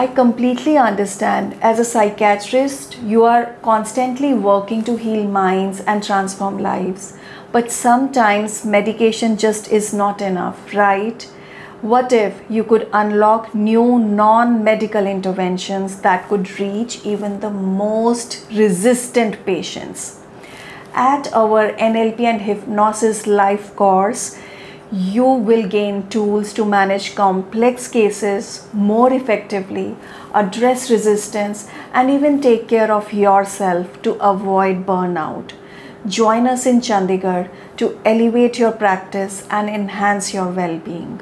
I completely understand. As a psychiatrist, you are constantly working to heal minds and transform lives. But sometimes medication just is not enough, right? What if you could unlock new non medical interventions that could reach even the most resistant patients? At our NLP and Hypnosis Life course, you will gain tools to manage complex cases more effectively, address resistance, and even take care of yourself to avoid burnout. Join us in Chandigarh to elevate your practice and enhance your well being.